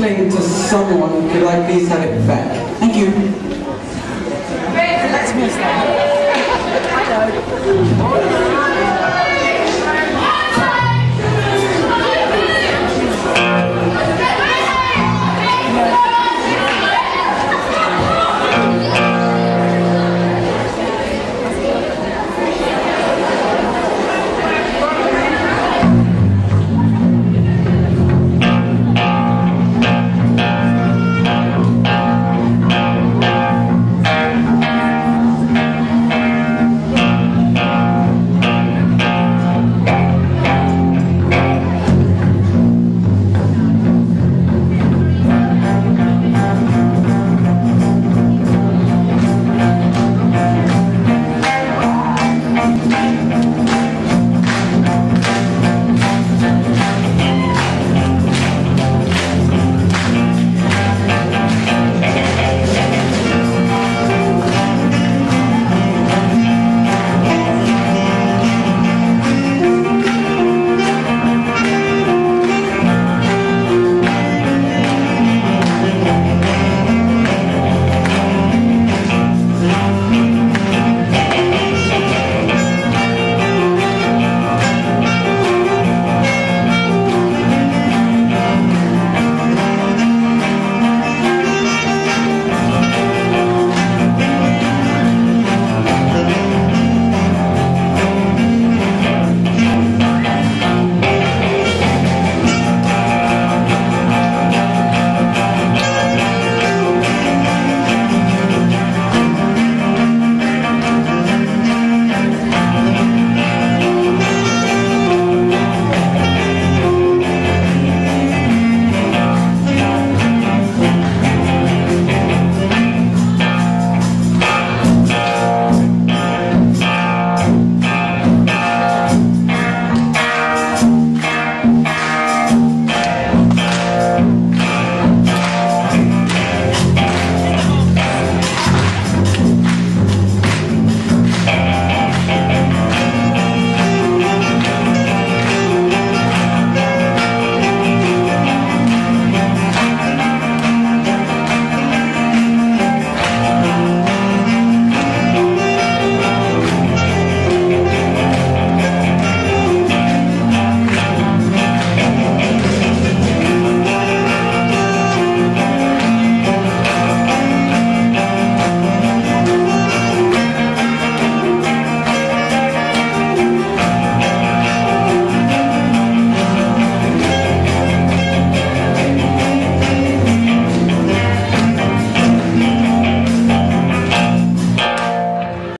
play to someone, could I please have it back? Thank you. Let's miss that. I know.